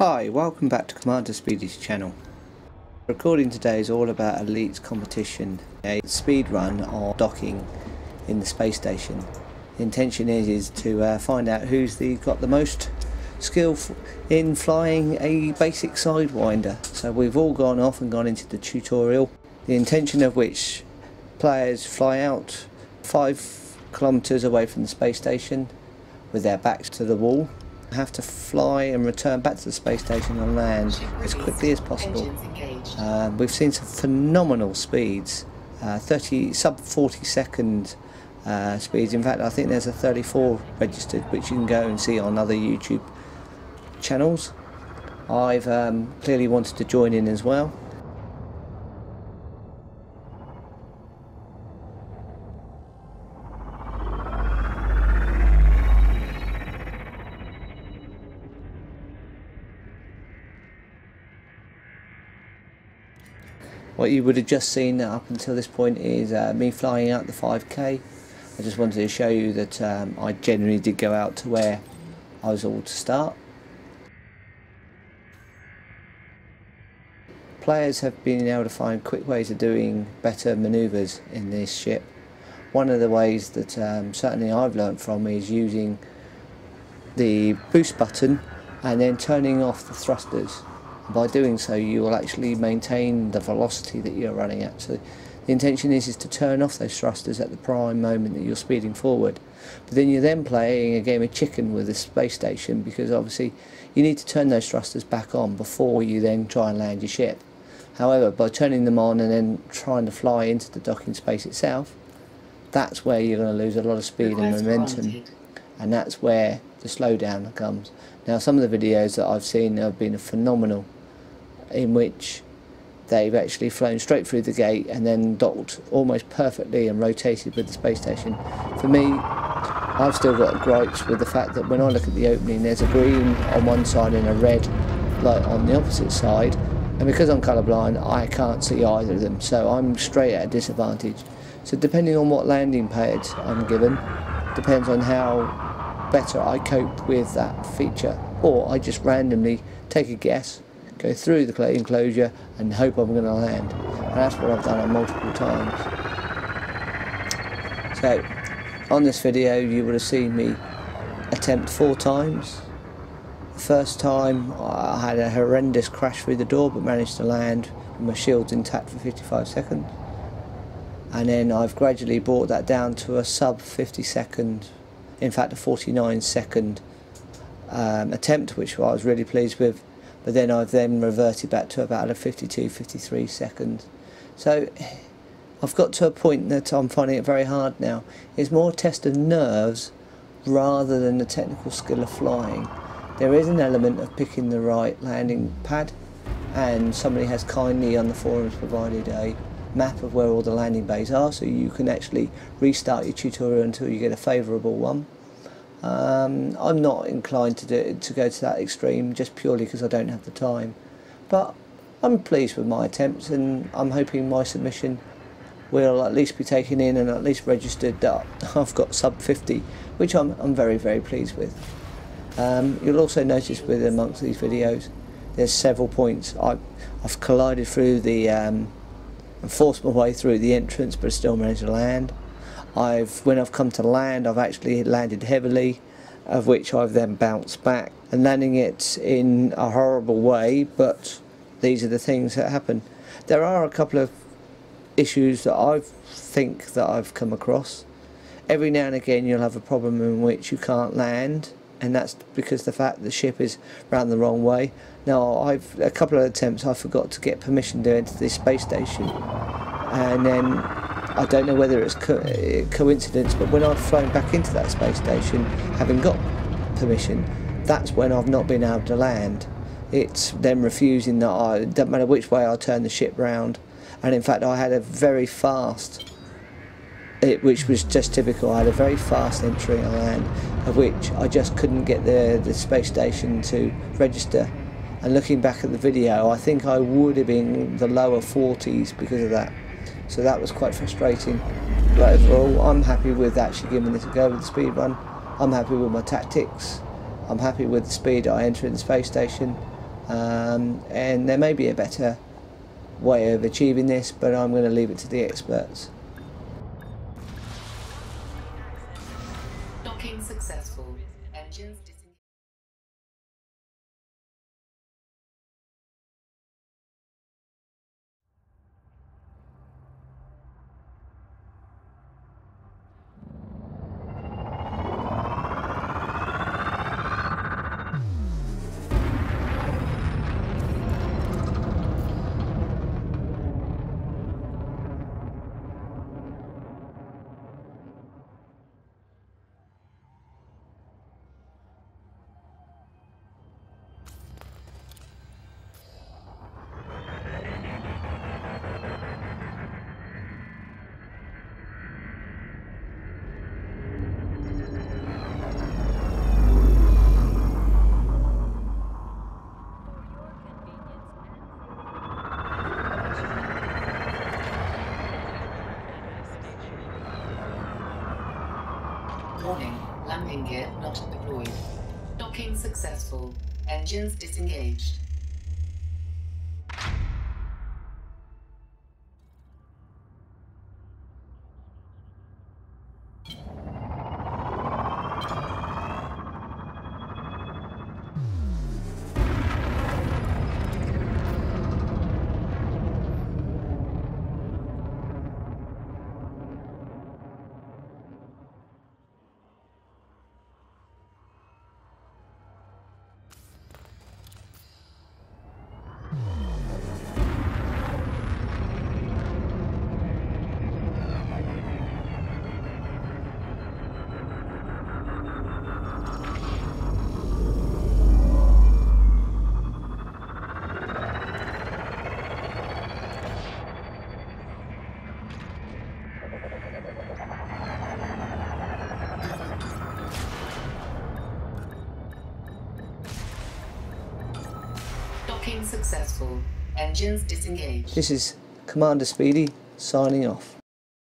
Hi, welcome back to Commander Speedy's channel. Recording today is all about Elite's competition, a speed run or docking in the space station. The intention is, is to uh, find out who's the got the most skill in flying a basic sidewinder. So we've all gone off and gone into the tutorial, the intention of which players fly out five kilometres away from the space station with their backs to the wall have to fly and return back to the space station and land as quickly as possible. Uh, we've seen some phenomenal speeds, uh, 30 sub 40 second uh, speeds. In fact, I think there's a 34 registered, which you can go and see on other YouTube channels. I've um, clearly wanted to join in as well. What you would have just seen up until this point is uh, me flying out the 5k. I just wanted to show you that um, I genuinely did go out to where I was all to start. Players have been able to find quick ways of doing better manoeuvres in this ship. One of the ways that um, certainly I've learnt from is using the boost button and then turning off the thrusters by doing so you will actually maintain the velocity that you're running at. So the intention is, is to turn off those thrusters at the prime moment that you're speeding forward. But then you're then playing a game of chicken with the space station because obviously you need to turn those thrusters back on before you then try and land your ship. However, by turning them on and then trying to fly into the docking space itself, that's where you're going to lose a lot of speed and momentum. And that's where the slowdown comes. Now, some of the videos that I've seen have been phenomenal in which they've actually flown straight through the gate and then docked almost perfectly and rotated with the space station. For me, I've still got gripes with the fact that when I look at the opening, there's a green on one side and a red light on the opposite side, and because I'm colourblind, I can't see either of them, so I'm straight at a disadvantage. So depending on what landing pad I'm given, depends on how better I cope with that feature, or I just randomly take a guess go through the enclosure and hope I'm going to land. And that's what I've done on multiple times. So, on this video you would have seen me attempt four times. The first time I had a horrendous crash through the door but managed to land with my shields intact for 55 seconds. And then I've gradually brought that down to a sub 50 second, in fact a 49 second um, attempt which I was really pleased with but then I've then reverted back to about a 52, 53 seconds. So I've got to a point that I'm finding it very hard now. It's more a test of nerves rather than the technical skill of flying. There is an element of picking the right landing pad and somebody has kindly on the forums provided a map of where all the landing bays are so you can actually restart your tutorial until you get a favourable one. Um, I'm not inclined to do to go to that extreme just purely because I don't have the time. But I'm pleased with my attempts and I'm hoping my submission will at least be taken in and at least registered that I've got sub 50, which I'm, I'm very, very pleased with. Um, you'll also notice with amongst these videos, there's several points. I, I've collided through the, um, and forced my way through the entrance but still managed to land. I've when I've come to land I've actually landed heavily of which I've then bounced back. And landing it in a horrible way but these are the things that happen. There are a couple of issues that I think that I've come across. Every now and again you'll have a problem in which you can't land and that's because the fact the ship is round the wrong way. Now I've a couple of attempts I forgot to get permission to enter this space station. And then I don't know whether it's co coincidence, but when I've flown back into that space station, having got permission, that's when I've not been able to land. It's them refusing that I, don't matter which way I turn the ship round. And in fact, I had a very fast, it, which was just typical, I had a very fast entry on land, of which I just couldn't get the, the space station to register. And looking back at the video, I think I would have been the lower 40s because of that. So that was quite frustrating. But overall, I'm happy with actually giving this a go with the speed run. I'm happy with my tactics. I'm happy with the speed I enter in the space station. Um, and there may be a better way of achieving this, but I'm going to leave it to the experts. Docking successful. Engines disengaged. Docking successful. Engines disengaged. This is Commander Speedy signing off.